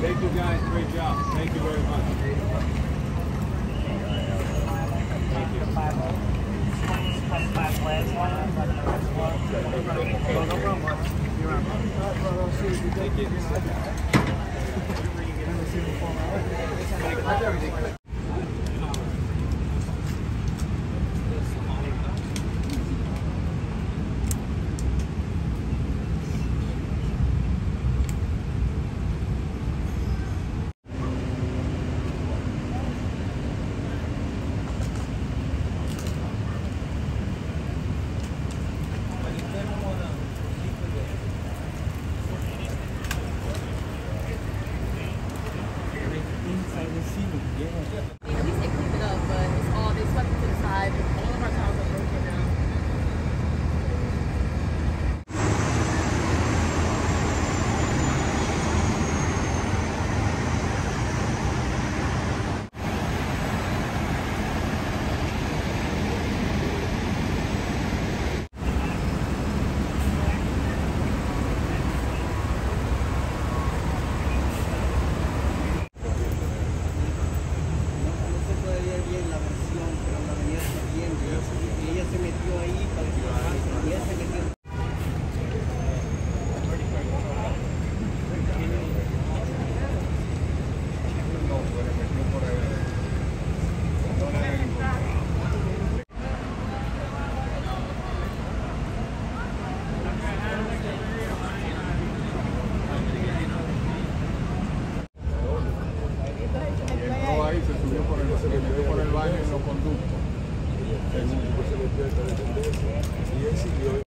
Thank you guys, great job. Thank you very much. At least filho. se metió por el baño y no conducto. Y él siguió.